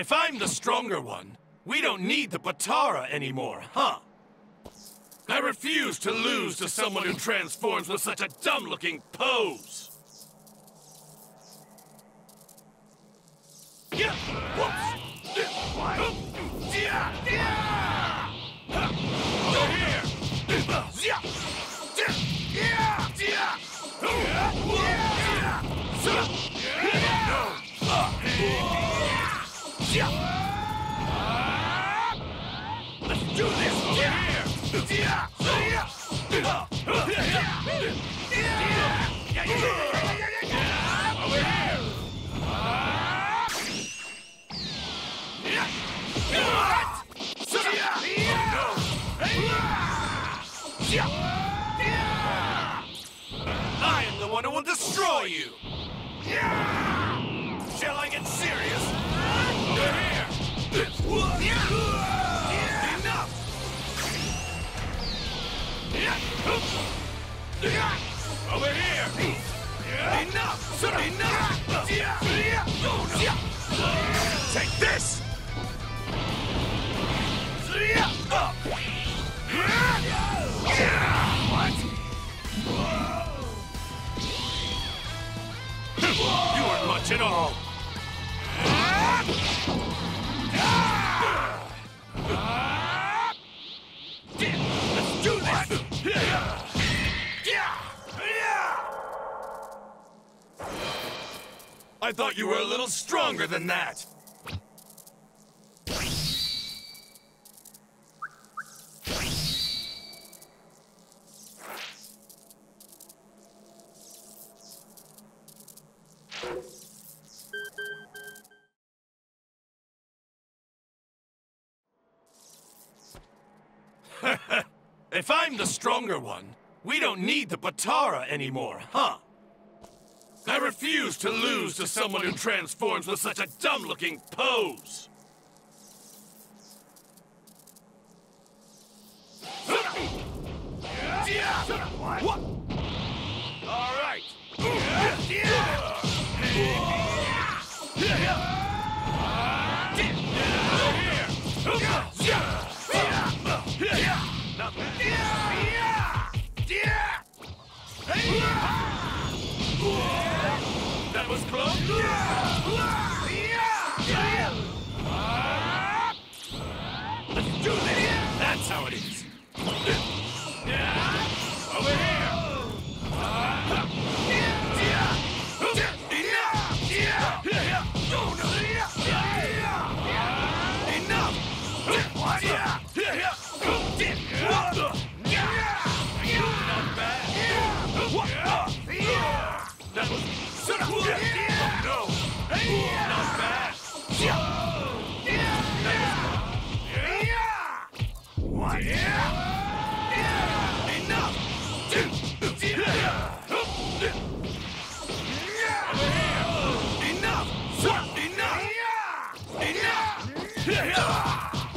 If I'm the stronger one, we don't need the Potara anymore, huh? I refuse to lose to someone who transforms with such a dumb-looking pose. Yeah! Whoops! Yeah! Yeah! Yeah! Yeah! Let's do this! Over here! I am the one who will destroy you! Over here! Enough! Enough! Take this! What? You weren't much at all. I thought you were a little stronger than that. if I'm the stronger one, we don't need the Potara anymore, huh? I refuse to lose to someone who transforms with such a dumb-looking pose. What? That's how it is. Over here. That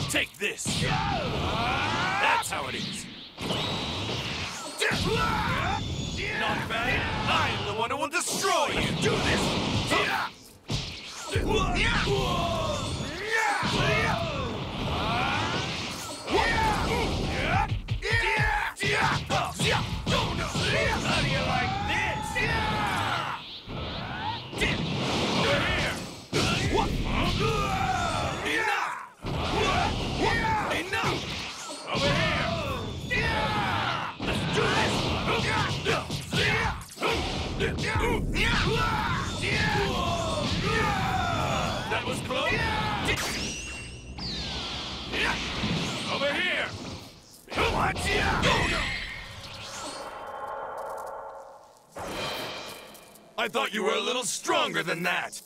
Take this! That's how it is! Not bad! I am the one who will destroy you! Do this! I thought you were a little stronger than that!